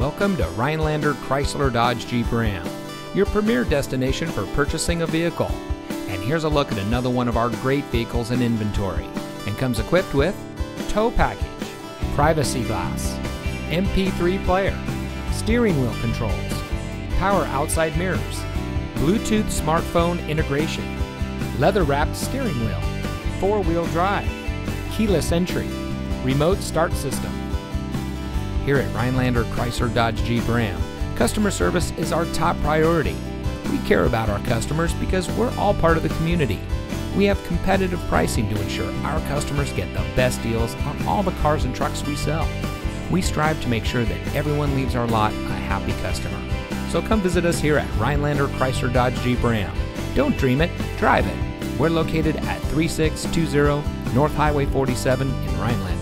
Welcome to Rhinelander Chrysler Dodge Jeep Ram, your premier destination for purchasing a vehicle. And here's a look at another one of our great vehicles in inventory and comes equipped with tow package, privacy glass, MP3 player, steering wheel controls, power outside mirrors, Bluetooth smartphone integration, leather wrapped steering wheel, four wheel drive, keyless entry, remote start system. Here at Rhinelander Chrysler Dodge Jeep Ram, customer service is our top priority. We care about our customers because we're all part of the community. We have competitive pricing to ensure our customers get the best deals on all the cars and trucks we sell. We strive to make sure that everyone leaves our lot a happy customer. So come visit us here at Rhinelander Chrysler Dodge Jeep Ram. Don't dream it, drive it. We're located at 3620 North Highway 47 in Rhinelander.